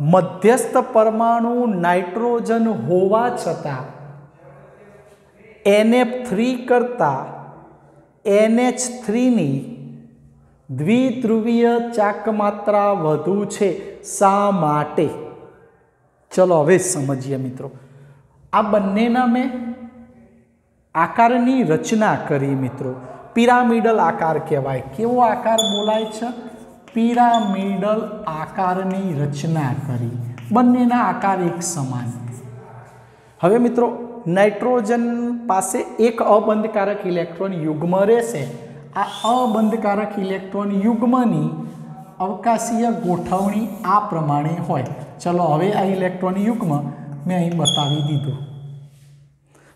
મધ્યસ્થ પરમાણુ નાઇટ્રોજન હોવા છતાં એનએફ થ્રી કરતાં એનએચ થ્રીની દ્વિધ્રુવીય ચાકમાત્રા વધુ છે શા માટે? ચલો હવે સમજીએ મિત્રો. આ બંનેના મેં આકારની રચના કરી મિત્રો. પિરામિડલ આકાર કહેવાય. કેવો આકાર બોલાય છે? પિરામિડલ આકારની રચના કરી. બંનેના આકાર એક સમાન. હવે મિત્રો, નાઇટ્રોજન પાસે એક અબંધકારક ઇલેક્ટ્રોન યુગ્મ રહેશે. આ અબંધકારક ઇલેક્ટ્રોન યુગ્મની અવકાશીય ગોઠવણી આ પ્રમાણે હોય. ચલો હવે આ ઇલેક્ટ્રોન યુગ્મ મેં અહીં બતાવી દીધું.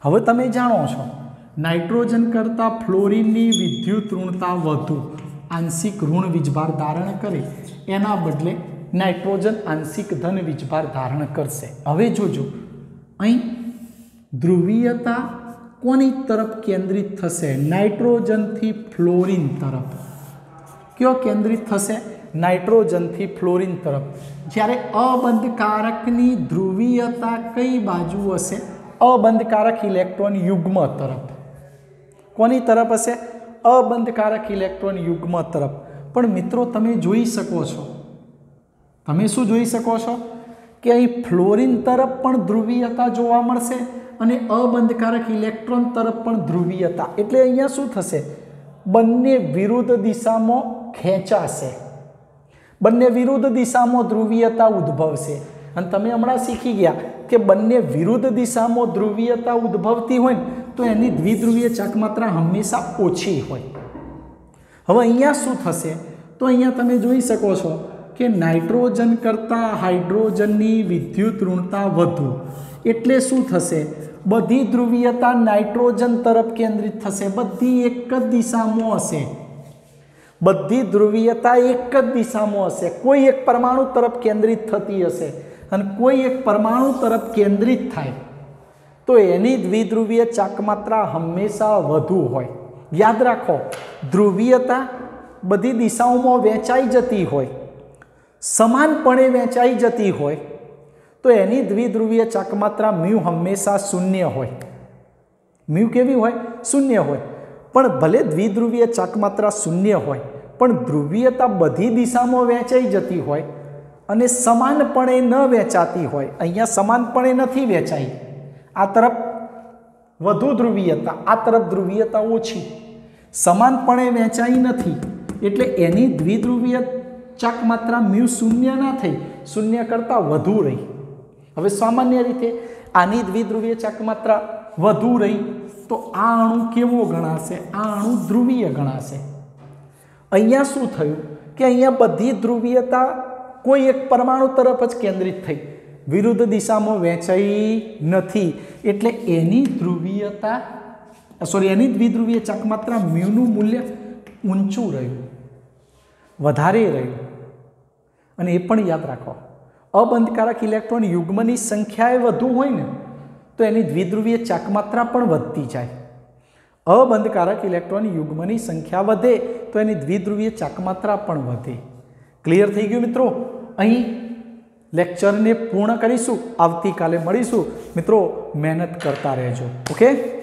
હવે તમે જાણો છો, નાઇટ્રોજન કરતાં ફ્લોરિનની વિદ્યુત ઋણતા વધુ આંશિક ઋણ વીજભાર ધારણ કરે, એના બદલે નાઇટ્રોજન આંશિક ધન વીજભાર ધારણ કરશે. હવે જોજો, અહીં ધ્રુવીયતા કોની તરફ કેન્દ્રિત થશે? નાઇટ્રોજનથી ફ્લોરિન તરફ. કયો કેન્દ્રિત થશે? નાઇટ્રોજનથી ફ્લોરિન તરફ. જ્યારે અબંધકારકની ધ્રુવીયતા કઈ બાજુ હશે? અબંધકારક ઇલેક્ટ્રોન યુગ્મ તરફ. કોની તરફ હશે? અબંધકારક ઇલેક્ટ્રોન યુગ્મ તરફ. પણ મિત્રો તમે જોઈ શકો છો. તમે શું જોઈ શકો છો? કે અહીં ફ્લોરિન તરફ પણ ધ્રુવીયતા જોવા મળશે અને અબંધકારક ઇલેક્ટ્રોન તરફ પણ ધ્રુવીયતા. એટલે અહીંયા શું થશે? બંને વિરુદ્ધ દિશામાં ખેંચાશે. બંને વિરુદ્ધ દિશામાં ધ્રુવીયતા ઉદ્ભવશે. અને તમે હમણાં શીખી ગયા કે બંને વિરુદ્ધ દિશામાં ધ્રુવીયતા ઉદ્ભવતી હોય ને, તો એની દ્વિધ્રુવીય ચાકમાત્રા હંમેશા ઓછી હોય. હવે અહીંયા શું થશે? તો અહીંયા તમે જોઈ શકો છો કે નાઇટ્રોજન કરતાં હાઇડ્રોજનની વિદ્યુત ઋણતા વધુ. એટલે શું થશે? બધી ધ્રુવીયતા નાઇટ્રોજન તરફ કેન્દ્રિત થશે. બધી એક જ દિશામાં હશે. બધી ધ્રુવીયતા એક જ દિશામાં હશે. કોઈ એક પરમાણુ તરફ કેન્દ્રિત થતી હશે અને કોઈ એક પરમાણુ તરફ કેન્દ્રિત થાય. તો એની દ્વિધ્રુવીય ચાકમાત્રા હંમેશા વધુ હોય. યાદ રાખો, ધ્રુવીયતા બધી દિશાઓમાં વહેંચાઈ જતી હોય. સમાનપણે વહેંચાઈ જતી હોય. તો એની દ્વિધ્રુવીય ચાકમાત્રા મ્યુ હંમેશા શૂન્ય હોય. મ્યુ કેવી હોય? શૂન્ય હોય. પણ ભલે દ્વિધ્રુવીય ચાકમાત્રા શૂન્ય હોય, પણ ધ્રુવીયતા બધી દિશામાં વહેંચાઈ જતી હોય અને સમાનપણે ન વહેંચાતી હોય, અહીંયા સમાનપણે નથી વહેંચાઈ. આ તરફ વધુ ધ્રુવીયતા, આ તરફ ધ્રુવીયતા ઓછી. સમાનપણે વહેંચાઈ નથી, એટલે એની દ્વિધ્રુવીય ચાકમાત્રા મ્યુ શૂન્ય ના થઈ, શૂન્ય કરતાં વધુ રહી. હવે સામાન્ય રીતે આની દ્વિધ્રુવીય ચાકમાત્રા વધુ રહી તો આ અણુ કેવો ગણાશે? આ અણુ ધ્રુવીય ગણાશે. અહીંયા શું થયું? કે અહીંયા બધી ધ્રુવીયતા કોઈ એક પરમાણુ તરફ જ કેન્દ્રિત થઈ. વિરુદ્ધ દિશામાં વહેંચાઈ નથી. એટલે એની ધ્રુવીયતા, સોરી, એની દ્વિધ્રુવીય ચકમાત્રા મ્યુનું મૂલ્ય ઊંચું રહ્યું. વધારે રહ્યું. અને એ પણ યાદ રાખો. અબંધકારક ઇલેક્ટ્રોન યુગ્મની સંખ્યાએ વધુ હોય ને તો એની દ્વિધ્રુવીય ચાકમાત્રા પણ વધતી જાય. અબંધકારક ઇલેક્ટ્રોન યુગ્મની સંખ્યા વધે તો એની દ્વિધ્રુવીય ચાકમાત્રા પણ વધે. ક્લિયર થઈ ગયું મિત્રો? અહીં લેક્ચરને પૂર્ણ કરીશું. આવતીકાલે મળીશું. મિત્રો, મહેનત કરતા રહેજો. ઓકે